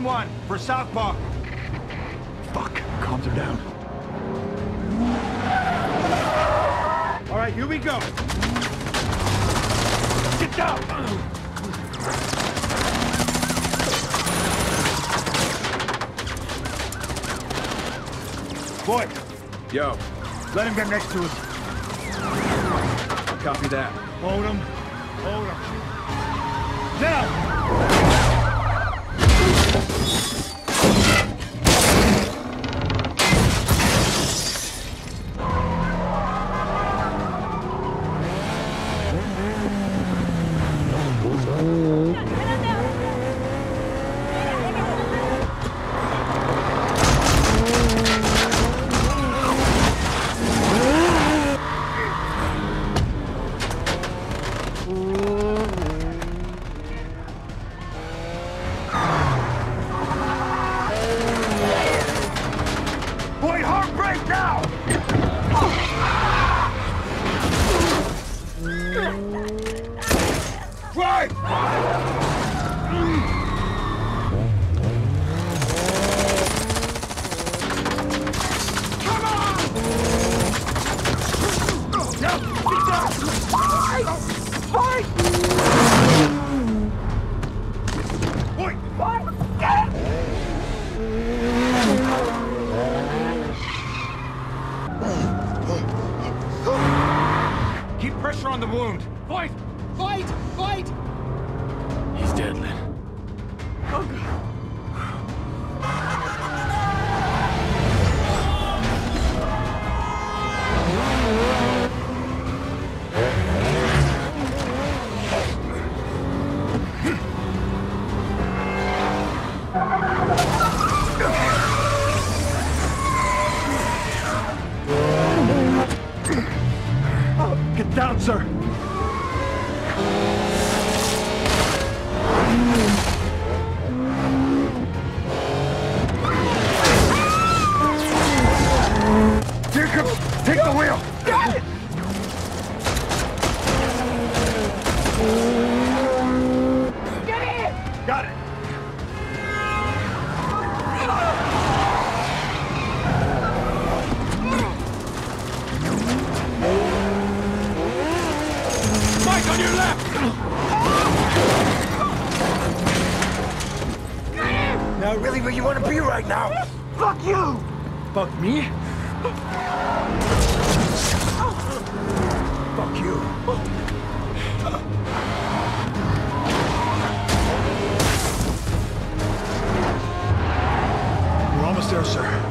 Team 1 for South Park. Fuck. Comms are down. All right, here we go. Get down! Boy, Yo, let him get next to us. copy that. Hold him. Hold him. Now! Now! Right! Pressure on the wound. Fight! Fight! Down, sir. Here comes. Take the wheel. Got it. On your left! Now, really, where you want to be right now? Fuck you. Fuck me? Fuck you. We're almost there, sir.